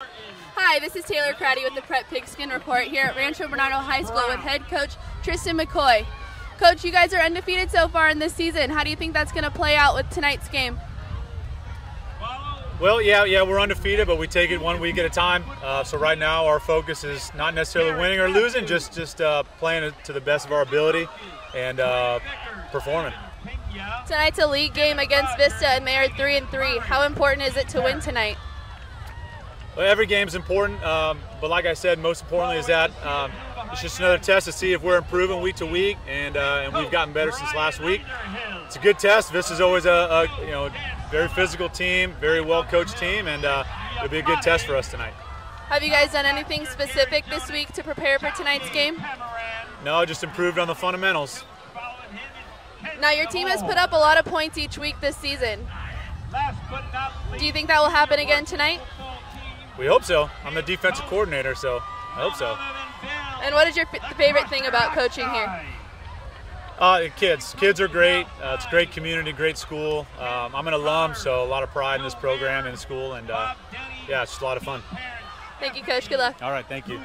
Hi, this is Taylor Cratty with the Prep Pigskin Report here at Rancho Bernardo High School with head coach Tristen McCoy. Coach, you guys are undefeated so far in this season. How do you think that's going to play out with tonight's game? Well, yeah, yeah, we're undefeated, but we take it one week at a time. Uh, so right now, our focus is not necessarily winning or losing, just just uh, playing to the best of our ability and uh, performing. Tonight's a league game against Vista, and they are three and three. How important is it to win tonight? Well, every game is important, um, but like I said, most importantly is that um, it's just another test to see if we're improving week to week, and uh, and we've gotten better since last week. It's a good test. This is always a, a you know very physical team, very well coached team, and uh, it'll be a good test for us tonight. Have you guys done anything specific this week to prepare for tonight's game? No, just improved on the fundamentals. Now, your team has put up a lot of points each week this season. Do you think that will happen again tonight? We hope so. I'm the defensive coordinator, so I hope so. And what is your f- favorite thing about coaching here? Uh, kids. Kids are great. Uh, it's a great community, great school. Um, I'm an alum, so a lot of pride in this program and school, and uh, yeah, it's just a lot of fun. Thank you, Coach. Good luck. All right, thank you.